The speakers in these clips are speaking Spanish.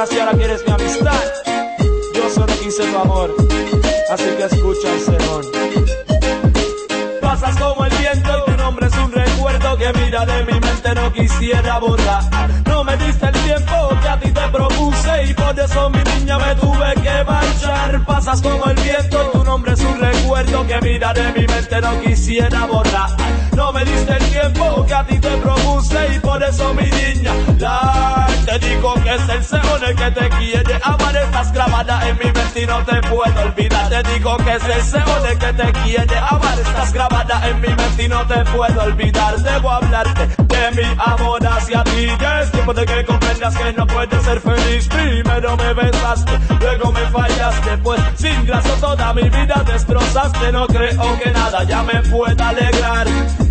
personas y ahora quieres mi amistad. Yo solo quise tu amor, así que escucha el sermón. Pasas como el viento y tu nombre es un recuerdo que mira de mi mente no quisiera borrar. No me diste el tiempo que a ti te propuse y por eso mi niña me tuve que marchar. Pasas como el viento, tu nombre es un recuerdo que mira de mi mente no quisiera borrar. No me diste el tiempo que a ti te propuse y por eso mi niña la te digo que es el segundo el que te quiere. Amar estás grabada en mi mente y no te puedo olvidar. Te digo que es el segundo el que te quiere. Amar estás grabada en mi mente y no te puedo olvidar. Debo hablarte de mi amor hacia ti. Ya es tiempo de que comprendas que no puedes ser feliz. Primero me besaste luego me fallaste pues sin gracia toda mi vida destrozaste. No creo que nada ya me pueda alegrar.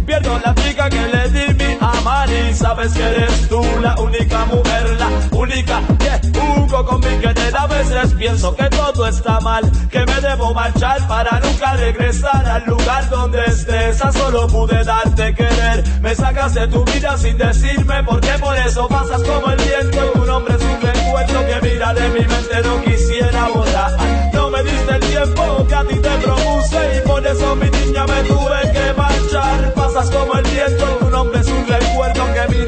Pierdo la chica que le di mi y sabes que eres tú la única mujer, la única que jugó con mi querer. A veces pienso que todo está mal, que me debo marchar para nunca regresar al lugar donde estés. A solo pude darte querer, me sacas de tu vida sin decirme por qué, por eso pasas como el viento y tu nombre es un recuerdo que mira de mi mente no quisiera borrar. No me diste el tiempo que a ti te propuse y por eso mi niña me tuve que marchar. Pasas como el viento, tu nombre es un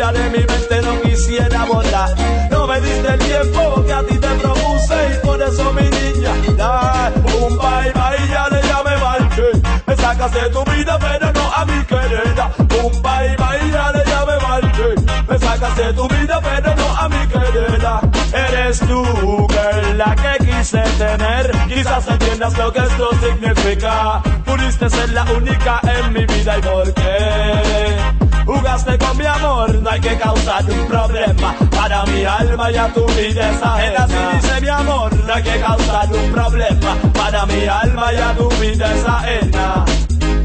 de mi mente no quisiera borrar. No me diste el tiempo que a ti te propuse y por eso mi niña, da un bye bye, ya le me sacas de tu vida, pero no a mi querida. Un bye bye, ya le. Me sacas de tu vida, pero no a mi querida. Eres tú, girl, la que quise tener. Quizás entiendas lo que esto significa. Pudiste ser la única en mi vida y por qué. Hay que causar un problema. Para mi alma ya tu vida es ajena Así dice mi amor, no hay que causar un problema. Para mi alma ya tu vida es ajena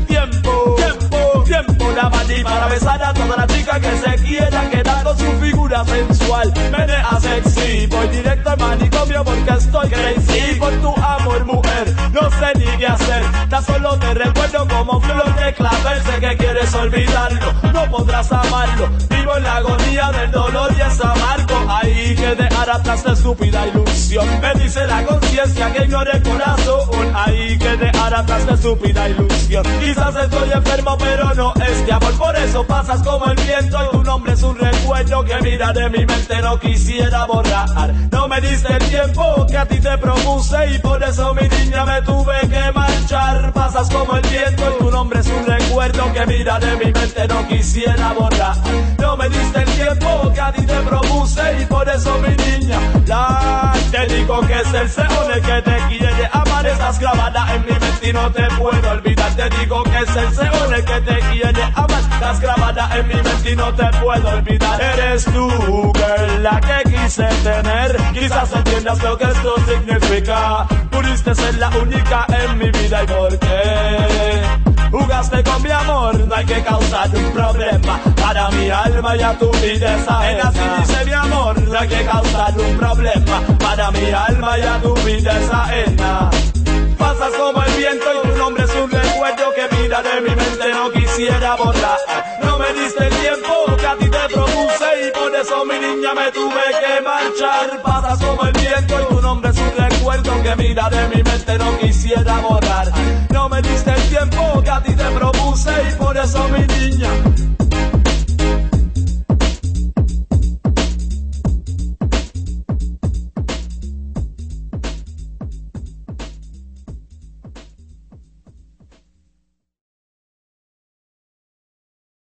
Tiempo, tiempo, tiempo la maní para besar a toda la chica que se quiera quedar con su figura sensual. Menea sexy, voy directo al manicomio porque estoy crazy olvidarlo, no podrás amarlo. Vivo en la agonía del dolor y es amargo. Ahí que dejar atrás la estúpida ilusión. Me dice la conciencia que ignore el corazón. Ahí que dejar atrás la estúpida ilusión. Quizás estoy enfermo pero no es de amor. Por eso pasas como el viento y tu nombre es un recuerdo Que mira de mi mente. No quisiera borrar. No me diste el tiempo que a ti te propuse Y por eso mi niña me tuve que marchar. Pasas como el viento y tu nombre es un recuerdo Que mira de mi mente no quisiera borrar. No me diste el tiempo que a ti te propuse Y por eso mi niña la te digo que es el segundo el que te quiere amar Estás grabada en mi mente y no te puedo olvidar. Te digo que es el segundo el que te quiere amar Estás grabada en mi mente y no te puedo olvidar. Eres tú, girl, la que quise tener. Quizás entiendas lo que esto significa. Pudiste ser la única en mi vida y por qué hay que causar un problema. Para mi alma ya tu vida es ajena. Así dice mi amor, no hay que causar un problema. Para mi alma ya tu vida es ajena. Pasas como el viento y tu nombre es un recuerdo que mira de mi mente. No quisiera borrar. No me diste el tiempo que a ti te propuse y por eso mi niña me tuve que marchar. Pasas como el viento y tu nombre es un recuerdo que mira de mi mente. No quisiera borrar. No me diste el tiempo que a ti te propuse y por eso mi niña